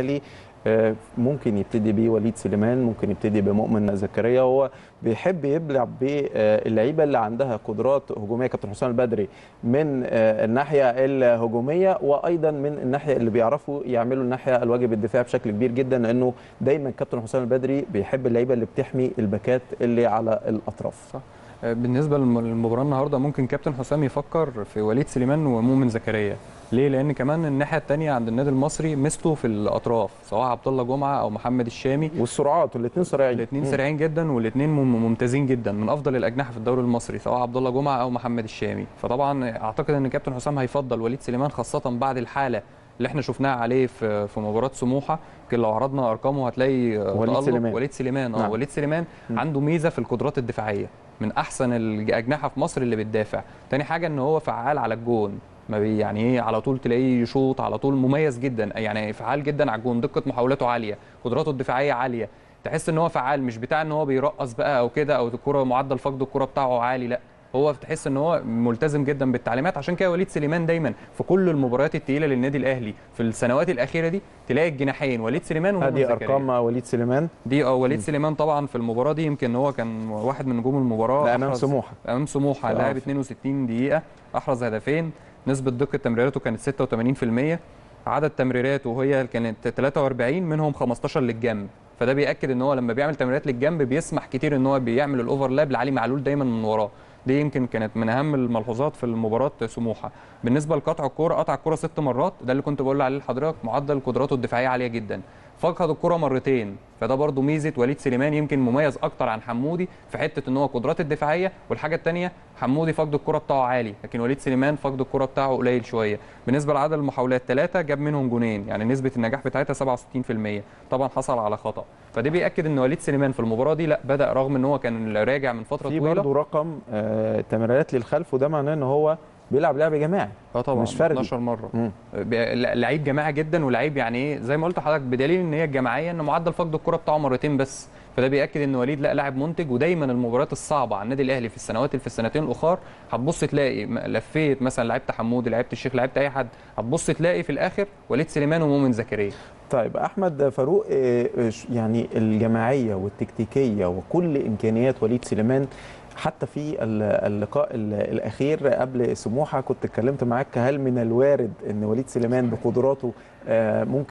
بالتالي آه، ممكن يبتدي بيه وليد سليمان ممكن يبتدي بمؤمن زكريا هو بيحب يبلع باللعيبة اللي عندها قدرات هجومية. كابتن حسام البدري من آه، الناحية الهجومية وأيضا من الناحية اللي بيعرفوا يعملوا الناحية الواجب الدفاعي بشكل كبير جدا لأنه دايما كابتن حسام البدري بيحب اللعيبة اللي بتحمي الباكات اللي على الأطراف. صح. بالنسبة للم- للمباراة النهارده ممكن كابتن حسام يفكر في وليد سليمان ومؤمن زكريا. ليه؟ لأن كمان الناحية الثانية عند النادي المصري ميزته في الأطراف سواء عبد الله جمعة أو محمد الشامي. والسرعات والاثنين سريعين. الاثنين. سريعين جدا والاثنين ممتازين جدا من أفضل الأجنحة في الدوري المصري سواء عبد الله جمعة أو محمد الشامي. فطبعا أعتقد إن كابتن حسام هيفضل وليد سليمان خاصة بعد الحالة اللي إحنا شفناها عليه في في مباراة سموحة يمكن لو عرضنا أرقامه هتلاقي وليد. سليمان. وليد سليمان. آه نعم. وليد سليمان. عنده ميزة في القدرات الدفاعية. من أحسن الأجنحة في مصر اللي بتدافع. تاني حاجة إن هو فعال على الجون. ما بي يعني إيه على طول تلاقيه يشوط على طول مميز جدا. يعني فعال جدا على الجون. دقة محاولاته عالية. قدراته الدفاعية عالية. تحس إن هو فعال مش بتاع إن هو بيرقص بقى أو كده أو الكرة معدل فقد الكرة بتاعه عالي. لأ. هو تحس إن هو ملتزم جدا بالتعليمات. عشان كده وليد سليمان دايما في كل المباريات الثقيله للنادي الأهلي في السنوات الأخيرة دي تلاقي الجناحين وليد سليمان هذه زكريا. أرقام وليد سليمان. دي آه وليد سليمان طبعا في المباراة دي يمكن هو كان واحد من نجوم المباراة. امام سموحة. امام سموحة. لعب 62 دقيقة أحرز هدفين. نسبة دقة تمريراته كانت 86% عدد تمريراته وهي كانت 43 منهم 15 للجنب. فده بيأكد إن هو لما بيعمل تمريرات للجنب بيسمح كتير إن هو بيعمل الأوفرلاب لعلي معلول دايما من وراه. دي يمكن كانت من أهم الملحوظات في المباراة سموحة. بالنسبة لقطع الكورة قطع الكورة ست مرات ده اللي كنت بقول عليه لحضرتك معدل قدراته الدفاعية عالية جدا. فقد الكرة مرتين. فده برضو ميزة وليد سليمان يمكن مميز أكتر عن حمودي في حتة إن هو قدرات الدفاعية والحاجة الثانية حمودي فقد الكرة بتاعه عالي لكن وليد سليمان فقد الكرة بتاعه قليل شوية. بالنسبة لعدد المحاولات ثلاثة جاب منهم جونين يعني نسبة النجاح بتاعتها 67% طبعا حصل على خطأ. فده بيأكد إن وليد سليمان في المباراة دي لأ بدأ رغم إن هو كان راجع من فترة في طويلة. برضه رقم آه، تمريرات للخلف وده معناه إن هو بيلعب لعب جماعي آه طبعا مش فردي. 12 مرة مم. لعيب جماعي جدا ولعيب يعني إيه زي ما قلت لحضرتك بدليل إن هي الجماعية إن معدل فقد الكرة بتاعه مرتين بس فده بيأكد إن وليد لا لاعب منتج ودايما المباريات الصعبة على النادي الأهلي في السنوات في السنتين الأخر هتبص تلاقي لفيت مثلا لعبت حمودي لعبت الشيخ لعبت أي حد هتبص تلاقي في الآخر وليد سليمان ومؤمن زكريا طيب أحمد فاروق آه، آه، يعني الجماعية والتكتيكية وكل إمكانيات وليد سليمان حتى في ال- اللقاء ال- الأخير قبل سموحة كنت اتكلمت معاك هل من الوارد إن وليد سليمان بقدراته آه، ممكن